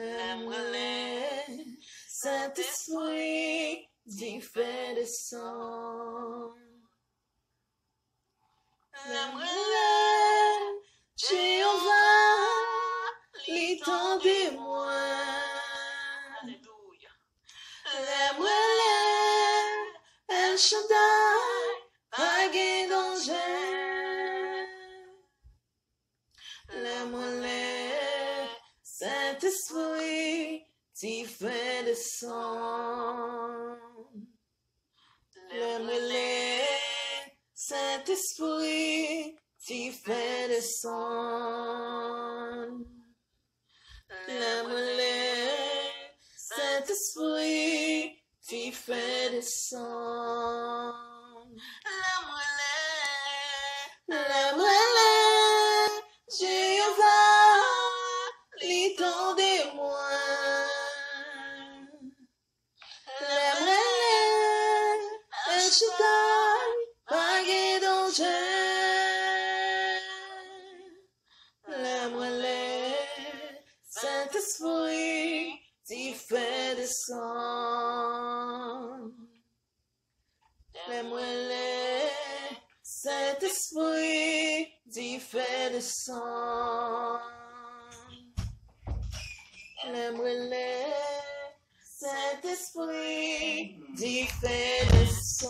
danger. L'aime-les, Saint-Esprit, d'y fait descendre. L'aime-les, Jéhovah, l'étendez-moi. Alléluia. L'aime-les, El Shaddai, Saint-Esprit, t'y fait descendre. L'aime-les, Saint-Esprit, t'y fait descendre. L'aime-les, Saint-Esprit, t'y fait descendre. L'aime-les, Shaddai, pas gen danger. L'aime-les, Saint-Esprit, t'y fait descendre. L'aime-les, Saint-Esprit, t'y diferença.